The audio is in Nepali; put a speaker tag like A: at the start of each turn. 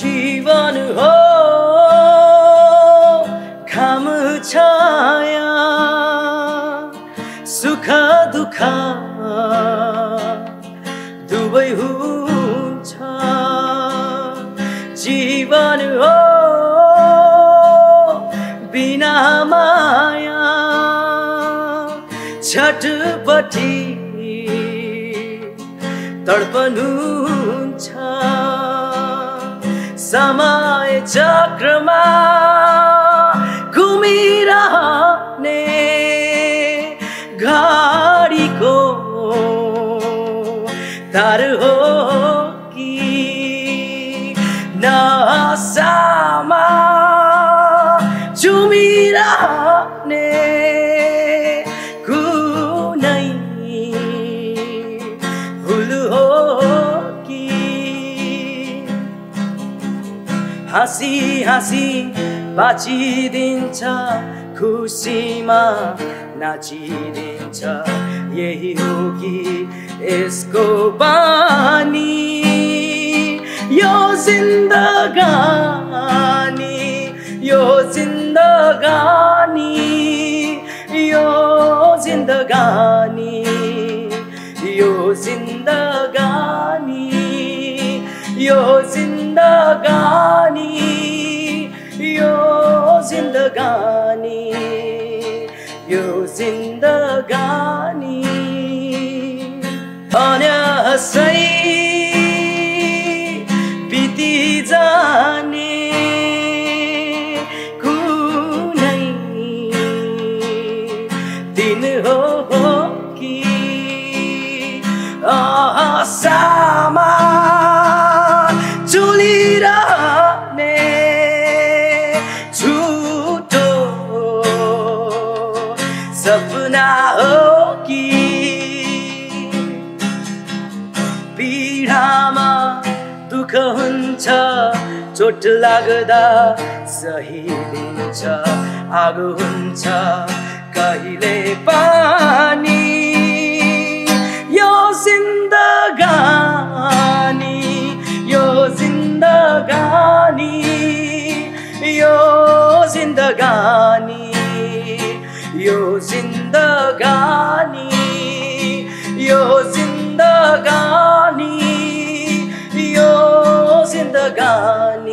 A: जीवन हो घाम छाया सुख दुःख दुवै हुन्छ। जीवन हो बिना माया छटपटी तडपनु हुन्छ। समय चक्रमा घुमिरहने घडीको तार हो कि नसामा झुमिरहने हाँसी हाँसी बाँचिदिन्छ खुसीमा नाचिदिन्छ। यही हो कि यसको बानी यो जिन्दगानी यो जिन्दगानी यो जिन्दगानी यो जिन्दगानी यो जिन्दगानी। जिन्दगानी यो जिन्दगानी अनासै बिति जाने कुनै दिन हो कि आशामा सपना हो कि पीडामा दुःख हुन्छ चोट लाग्दा सही दिन्छ आगो हुन्छ कहिले पानी यो जिन्दगानी यो जिन्दगानी यो जिन्दगानी यो जिन्दगानी यो जिन्दगानी यो जिन्दगानी